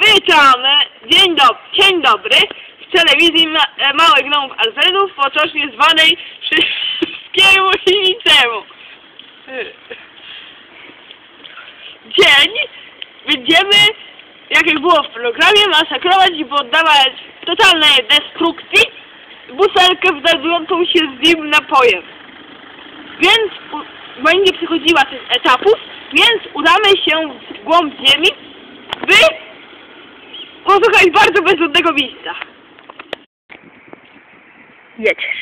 Witamy! Dzień, dzień dobry w telewizji ma e, Małych Gnomów Alfredów, potocznie zwanej Wszystkiemu i Niczemu. Dzień będziemy, jak już było w programie, masakrować i poddawać totalnej destrukcji butelkę znajdującą się z nim napojem. Więc będzie przechodziła tych etapów, więc udamy się w głąb ziemi, by posłuchać bardzo bezludnego miejsca. Jedziesz.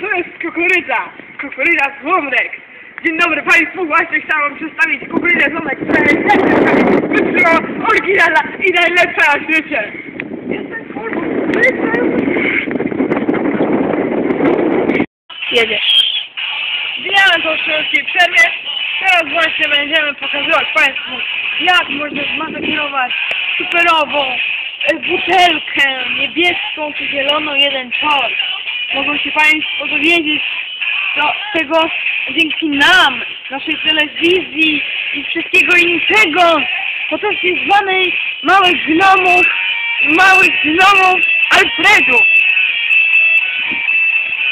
To jest kukurydza, kukurydza z Łomrek. Dzień dobry Państwu, właśnie chciałem przedstawić kukurydzę z Łomrek, która jest wytrzymała oryginalna i najlepsza na świecie. Jestem kurwa, Jedziesz. Zbijamy po krótkiej przerwie. Teraz właśnie będziemy pokazywać Państwu, jak można zmasakrować superową e, butelkę niebieską czy zieloną, jeden kolor. Mogą się Państwo dowiedzieć do tego dzięki nam, naszej telewizji i wszystkiego innego, potocznie zwanej Małych Gnomów, Małych Gnomów Alfredu.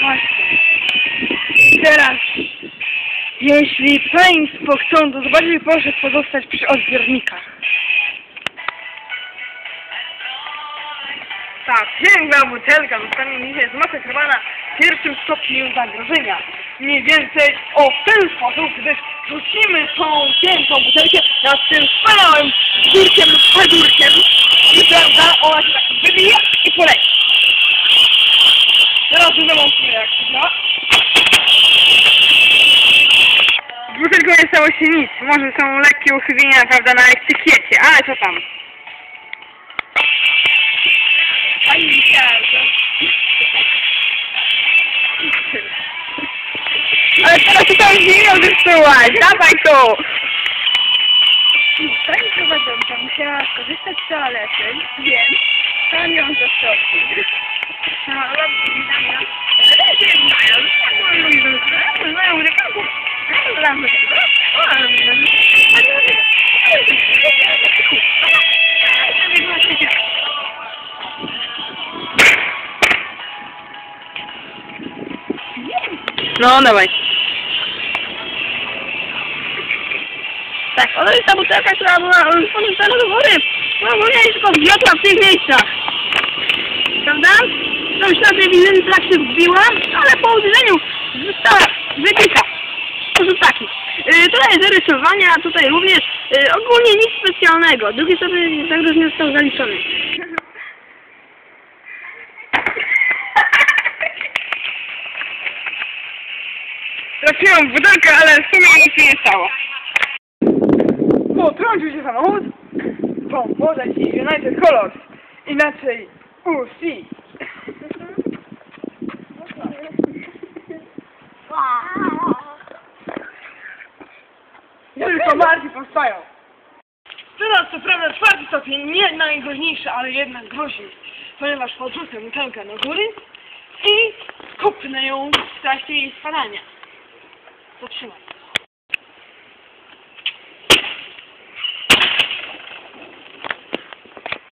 Właśnie. I teraz, jeśli Państwo chcą to zobaczyć, proszę pozostać przy odbiornikach. Tak, piękna butelka zostanie dzisiaj zmasakrowana w pierwszym stopniu zagrożenia. Mniej więcej o w ten sposób, gdy rzucimy tą piękną butelkę nad tym wspaniałym górkiem lub pagórkiem i prawda, ona się tak wybije i poleci. Teraz zademonstruję jak to działa. Z butelką nie stało się nic. Może są lekkie uchybienia, prawda, na etykiecie, ale co tam. Pani widziałem Ale teraz to tam ziemią zepsułaś, dawaj tu! Pani prowadząca musiała skorzystać z toalety, więc tam ją zastopił. No, No, dawaj. Tak, ona jest ta butelka, która była porzucona do góry. No, ogólnie jest tylko wzięta w tych miejscach. Prawda? To już na telewizyjnym trakcie wbiła, ale po uderzeniu została wybita. W sposób taki. Yy, tutaj jest zarysowanie, a tutaj również yy, ogólnie nic specjalnego. Drugi stopień zagrożenia został zaliczony. Trafiłem w butelkę, ale w sumie nic się nie stało. Potrącił się samochód po Model United Colors, inaczej UC. Tylko marki powstają. Teraz co prawda czwarty stopień, nie najgroźniejszy, ale jednak groźny, ponieważ podrzucę butelkę na góry i kopnę ją w trakcie jej spadania. Action!